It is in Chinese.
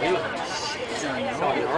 没有小刘